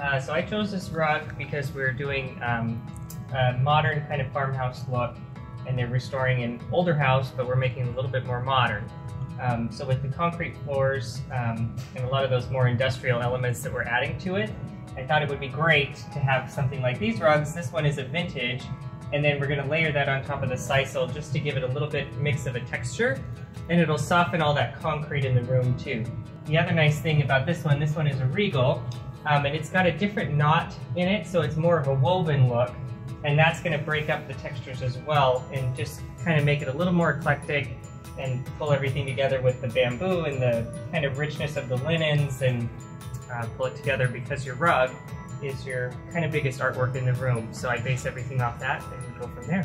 Uh, so I chose this rug because we're doing um, a modern kind of farmhouse look, and they're restoring an older house, but we're making it a little bit more modern. Um, so with the concrete floors um, and a lot of those more industrial elements that we're adding to it, I thought it would be great to have something like these rugs. This one is a vintage, and then we're going to layer that on top of the sisal just to give it a little bit mix of a texture, and it'll soften all that concrete in the room too. The other nice thing about this one, this one is a regal, um, and it's got a different knot in it, so it's more of a woven look, and that's going to break up the textures as well and just kind of make it a little more eclectic and pull everything together with the bamboo and the kind of richness of the linens and uh, pull it together because your rug is your kind of biggest artwork in the room. So I base everything off that and go from there.